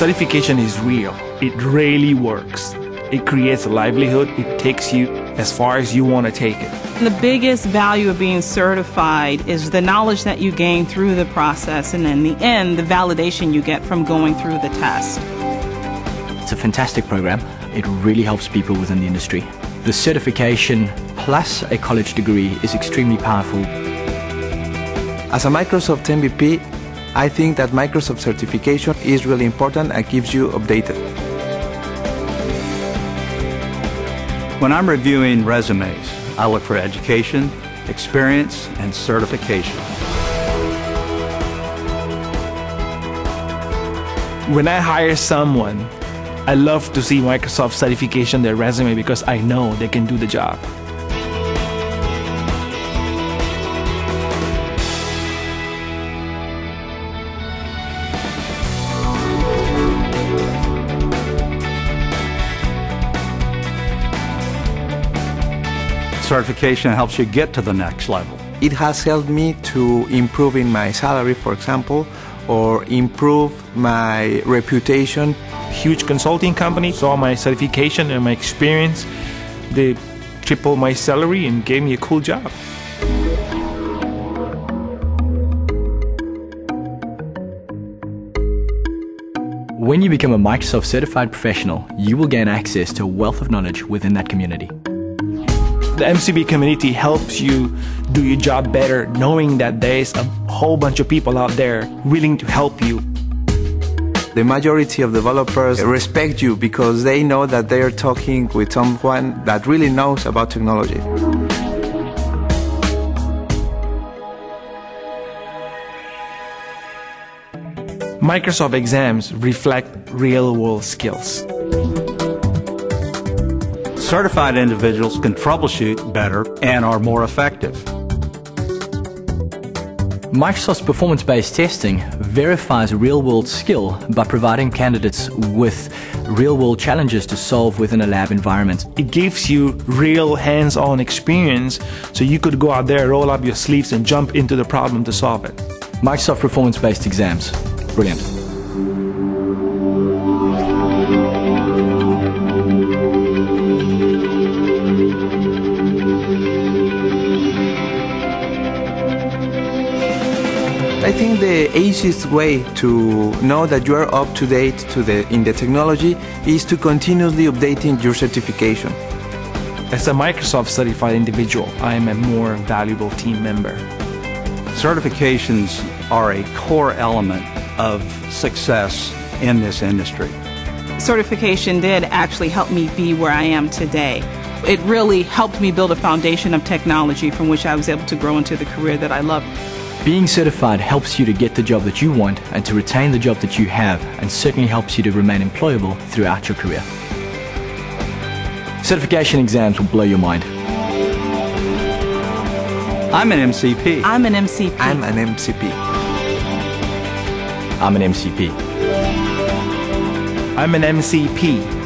certification is real. It really works. It creates a livelihood. It takes you as far as you want to take it. The biggest value of being certified is the knowledge that you gain through the process, and in the end, the validation you get from going through the test. It's a fantastic program. It really helps people within the industry. The certification plus a college degree is extremely powerful. As a Microsoft MVP, I think that Microsoft certification is really important and keeps you updated. When I'm reviewing resumes, I look for education, experience, and certification. When I hire someone, I love to see Microsoft certification their resume because I know they can do the job. Certification helps you get to the next level. It has helped me to improve in my salary, for example, or improve my reputation. Huge consulting company saw my certification and my experience. They tripled my salary and gave me a cool job. When you become a Microsoft certified professional, you will gain access to a wealth of knowledge within that community. The MCP community helps you do your job better, knowing that there's a whole bunch of people out there willing to help you. The majority of developers respect you because they know that they are talking with someone that really knows about technology. Microsoft exams reflect real world skills. Certified individuals can troubleshoot better and are more effective. Microsoft's performance based testing verifies real world skill by providing candidates with real world challenges to solve within a lab environment. It gives you real hands on experience so you could go out there, roll up your sleeves, and jump into the problem to solve it. Microsoft performance based exams. Brilliant. I think the easiest way to know that you are up to date to the, in the technology is to continuously updating your certification. As a Microsoft certified individual, I am a more valuable team member. Certifications are a core element of success in this industry. Certification did actually help me be where I am today. It really helped me build a foundation of technology from which I was able to grow into the career that I love. Being certified helps you to get the job that you want and to retain the job that you have, and certainly helps you to remain employable throughout your career. Certification exams will blow your mind. I'm an MCP. I'm an MCP. I'm an MCP. I'm an MCP. I'm an MCP.